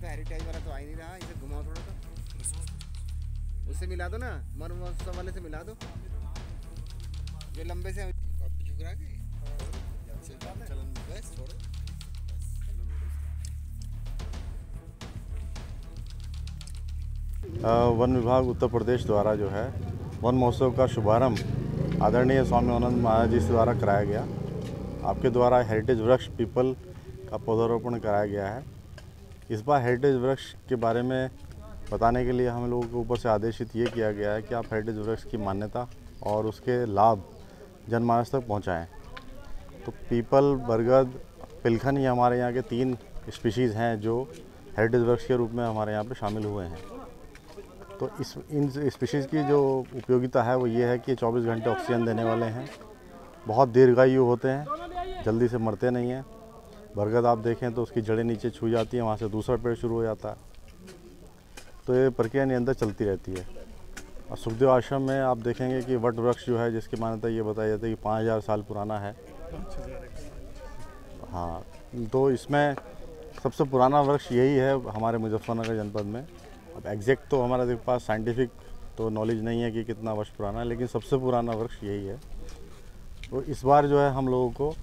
तो हेरिटेज वाला तो आ ही नहीं रहा इसे घुमाओ थोड़ा तो उससे मिला दो ना मन महोत्सव वाले से मिला दो। जो लंबे से वन विभाग उत्तर प्रदेश द्वारा जो है, वन महोत्सव का शुभारंभ आदरणीय स्वामी आनंद महाराज जी से द्वारा कराया गया। आपके द्वारा हेरिटेज वृक्ष पीपल का पौधारोपण कराया गया है। इस बार हेरिटेज वृक्ष के बारे में बताने के लिए हम लोगों के ऊपर से आदेशित ये किया गया है कि आप हेरिटेज वृक्ष की मान्यता और उसके लाभ जनमानस तक पहुँचाएँ। तो पीपल, बरगद, पिलखन ये हमारे यहाँ के तीन स्पीशीज़ हैं जो हेरिटेज वृक्ष के रूप में हमारे यहाँ पे शामिल हुए हैं। तो इस, इन स्पीशीज़ की जो उपयोगिता है वो ये है कि 24 घंटे ऑक्सीजन देने वाले हैं। बहुत दीर्घायु होते हैं, जल्दी से मरते नहीं हैं। बरगद आप देखें तो उसकी जड़ें नीचे छू जाती हैं, वहाँ से दूसरा पेड़ शुरू हो जाता है। तो ये प्रक्रिया निरंतर चलती रहती है। और सुखदेव आश्रम में आप देखेंगे कि वट वृक्ष जो है, जिसकी मान्यता ये बताई जाती है कि पाँच हज़ार साल पुराना है। हाँ तो इसमें सबसे पुराना वृक्ष यही है हमारे मुजफ्फरनगर जनपद में। अब एग्जैक्ट तो हमारे पास साइंटिफिक तो नॉलेज नहीं है कि कितना वर्ष पुराना है, लेकिन सबसे पुराना वृक्ष यही है। तो इस बार जो है हम लोगों को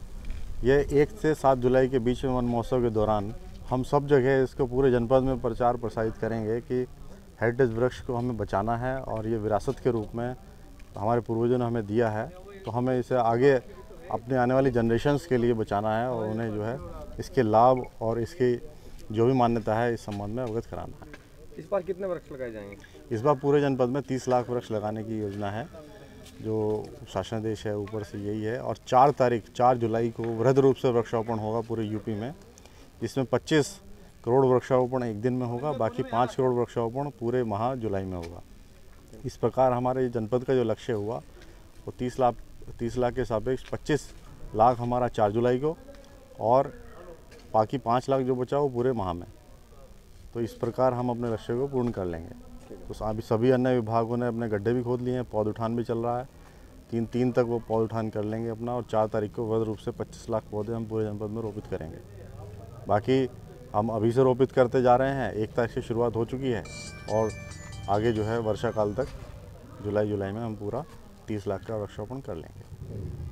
ये एक से सात जुलाई के बीच में वन महोत्सव के दौरान हम सब जगह इसको पूरे जनपद में प्रचार प्रसारित करेंगे कि हेरिटेज वृक्ष को हमें बचाना है और ये विरासत के रूप में हमारे पूर्वजों ने हमें दिया है। तो हमें इसे आगे अपने आने वाली जनरेशन्स के लिए बचाना है और उन्हें जो है इसके लाभ और इसकी जो भी मान्यता है इस संबंध में अवगत कराना है। इस बार कितने वृक्ष लगाए जाएँगे? इस बार पूरे जनपद में 30 लाख वृक्ष लगाने की योजना है। जो शासनादेश है, ऊपर से यही है। और चार तारीख, चार जुलाई को वृहद रूप से वृक्षारोपण होगा पूरे यूपी में, जिसमें 25 करोड़ वृक्षारोपण एक दिन में होगा, बाकी पाँच करोड़ वृक्षारोपण पूरे माह जुलाई में होगा। इस प्रकार हमारे जनपद का जो लक्ष्य हुआ, वो तीस लाख तीस लाख के सापेक्ष पच्चीस लाख हमारा चार जुलाई को, और बाकी पाँच लाख जो बचा वो पूरे माह में। तो इस प्रकार हम अपने लक्ष्य को पूर्ण कर लेंगे। तो अभी सभी अन्य विभागों ने अपने गड्ढे भी खोद लिए हैं, पौध उठान भी चल रहा है। तीन तीन तक वो पौध उठान कर लेंगे अपना और चार तारीख को वध रूप से पच्चीस लाख पौधे हम पूरे जनपद में रोपित करेंगे। बाकी हम अभी से रोपित करते जा रहे हैं, एक तारीख से शुरुआत हो चुकी है और आगे जो है वर्षा काल तक, जुलाई जुलाई में हम पूरा तीस लाख का वृक्षारोपण कर लेंगे।